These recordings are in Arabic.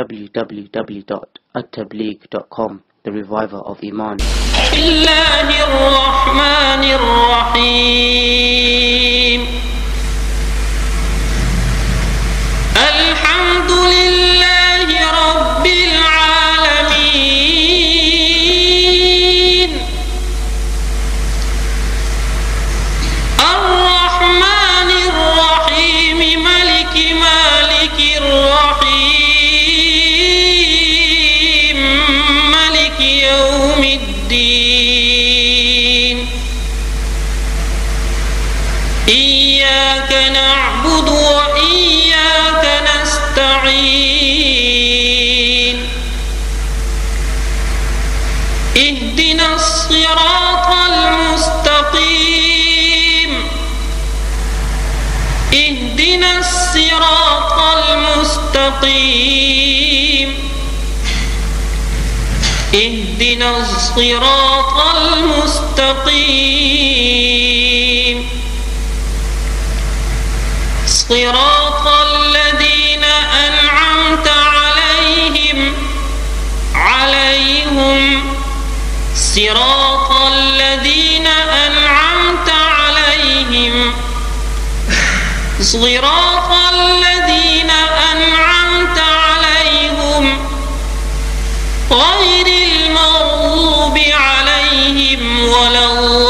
www.attableek.com The Reviver of Iman إياك نعبد وإياك نستعين. اهدنا الصراط المستقيم. اهدنا الصراط المستقيم. اهدنا الصراط المستقيم. صراط الذين أنعمت عليهم. صراط الذين أنعمت عليهم. غير المغضوب عليهم ولا الضالين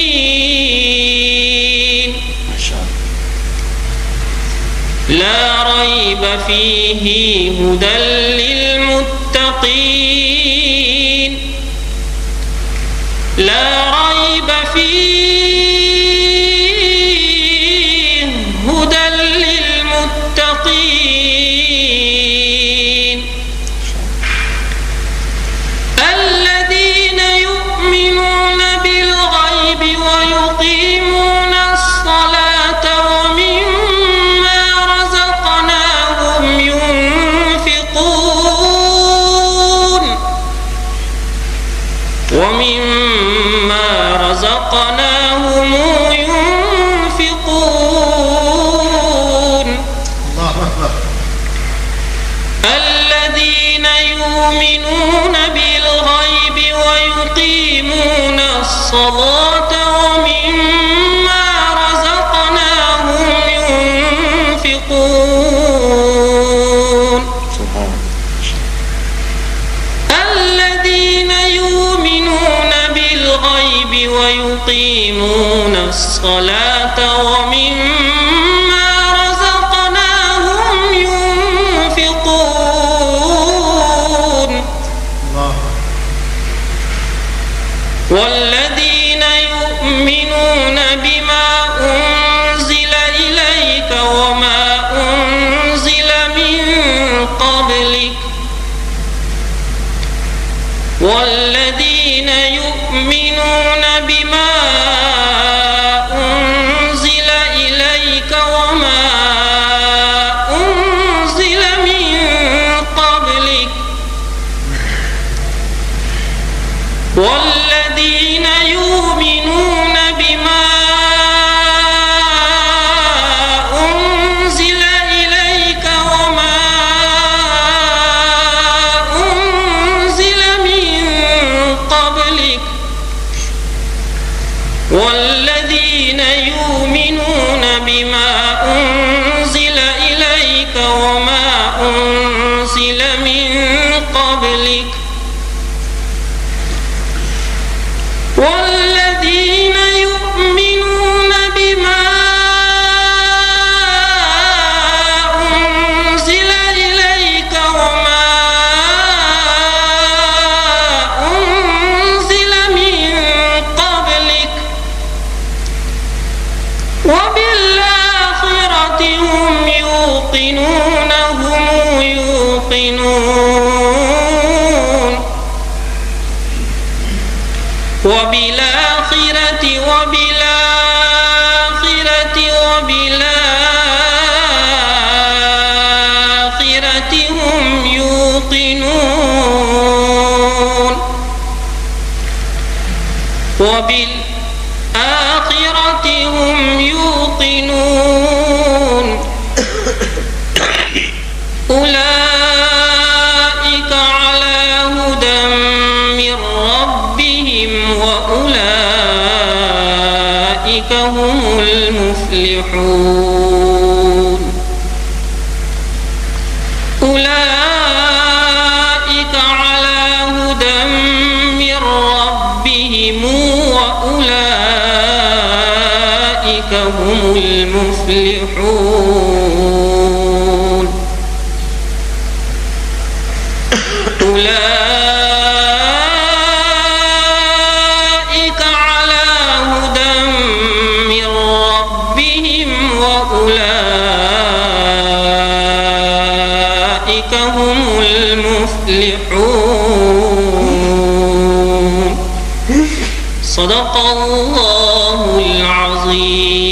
لا ريب فيه هدى للمتقين. رزقناهم ينفقون. الذين يؤمنون بالغيب ويقيمون الصلاة ويقيمون الصلاة ومما رزقناهم ينفقون. والذين يؤمنون بما أنزل إليك وما أنزل من قبلك. والذين يؤمنون بما وبالآخرة وبالآخرة وبالآخرة هم يوقنون. وبالآخرة هم يوقنون. هم المفلحون. أولئك على هدى من ربهم وأولئك هم المفلحون. أولئك صدق الله العظيم.